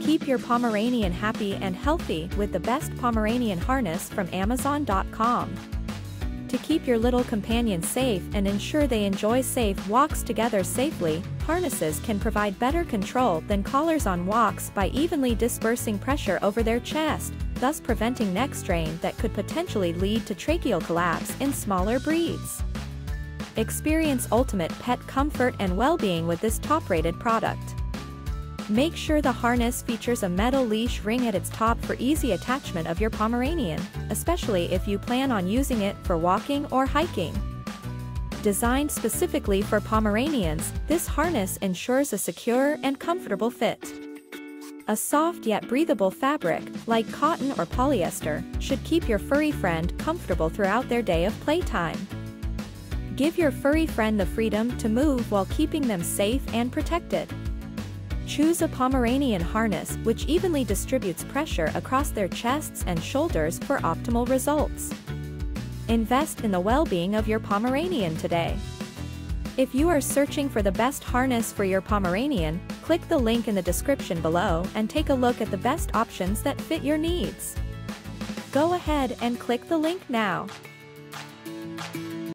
Keep your Pomeranian happy and healthy with the best Pomeranian harness from Amazon.com. To keep your little companion safe and ensure they enjoy safe walks together safely, harnesses can provide better control than collars on walks by evenly dispersing pressure over their chest, thus preventing neck strain that could potentially lead to tracheal collapse in smaller breeds. Experience ultimate pet comfort and well-being with this top-rated product. Make sure the harness features a metal leash ring at its top for easy attachment of your Pomeranian, especially if you plan on using it for walking or hiking. Designed specifically for Pomeranians, this harness ensures a secure and comfortable fit. A soft yet breathable fabric, like cotton or polyester, should keep your furry friend comfortable throughout their day of playtime. Give your furry friend the freedom to move while keeping them safe and protected. Choose a Pomeranian harness which evenly distributes pressure across their chests and shoulders for optimal results. Invest in the well-being of your Pomeranian today. If you are searching for the best harness for your Pomeranian, click the link in the description below and take a look at the best options that fit your needs. Go ahead and click the link now.